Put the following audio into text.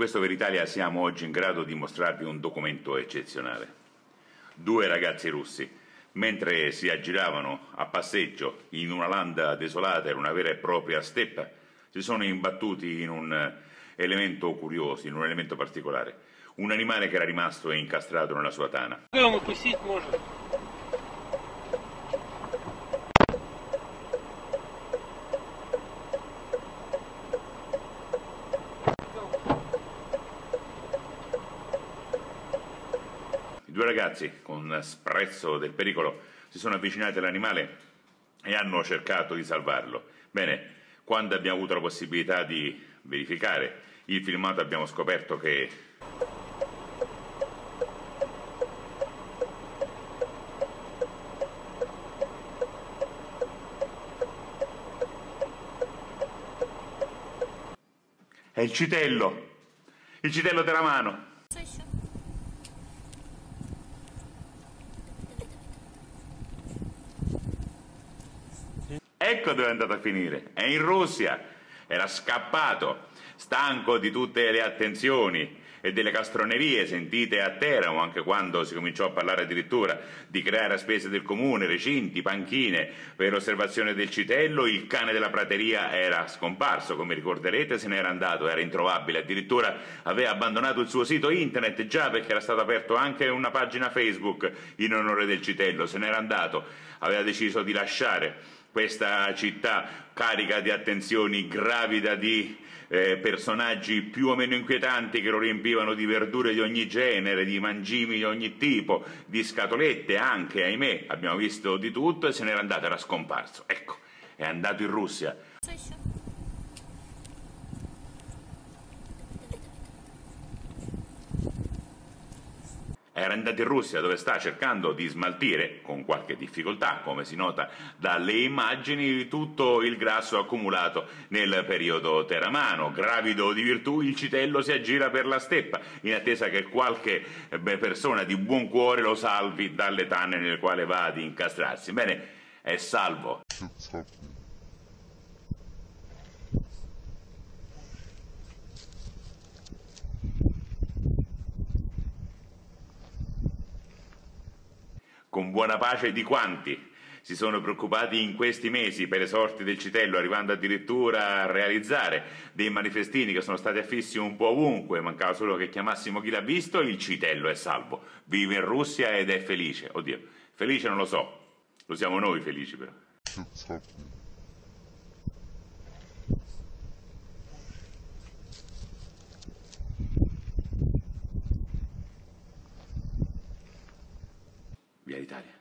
questo per Italia siamo oggi in grado di mostrarvi un documento eccezionale. Due ragazzi russi, mentre si aggiravano a passeggio in una landa desolata, in una vera e propria steppa, si sono imbattuti in un elemento curioso, in un elemento particolare. Un animale che era rimasto incastrato nella sua tana. Due ragazzi, con sprezzo del pericolo, si sono avvicinati all'animale e hanno cercato di salvarlo. Bene, quando abbiamo avuto la possibilità di verificare il filmato abbiamo scoperto che è il citello, il citello della mano. Ecco dove è andato a finire, è in Russia, era scappato, stanco di tutte le attenzioni e delle castronerie sentite a Teramo, anche quando si cominciò a parlare addirittura di creare a spese del comune recinti, panchine per l'osservazione del citello, il cane della prateria era scomparso, come ricorderete, se n'era andato, era introvabile, addirittura aveva abbandonato il suo sito internet già perché era stato aperto anche una pagina Facebook in onore del citello, se n'era andato, aveva deciso di lasciare questa città carica di attenzioni, gravida di eh, personaggi più o meno inquietanti che lo riempivano di verdure di ogni genere, di mangimi di ogni tipo, di scatolette anche, ahimè, abbiamo visto di tutto e se n'era andato, era scomparso. Ecco, è andato in Russia. Era andato in Russia dove sta cercando di smaltire, con qualche difficoltà, come si nota dalle immagini, tutto il grasso accumulato nel periodo teramano. Gravido di virtù, il citello si aggira per la steppa, in attesa che qualche eh, beh, persona di buon cuore lo salvi dalle tanne nelle quali va ad incastrarsi. Bene, è salvo. con buona pace di quanti si sono preoccupati in questi mesi per le sorti del citello, arrivando addirittura a realizzare dei manifestini che sono stati affissi un po' ovunque, mancava solo che chiamassimo chi l'ha visto, il citello è salvo, vive in Russia ed è felice. Oddio, felice non lo so, lo siamo noi felici però. hereditaria.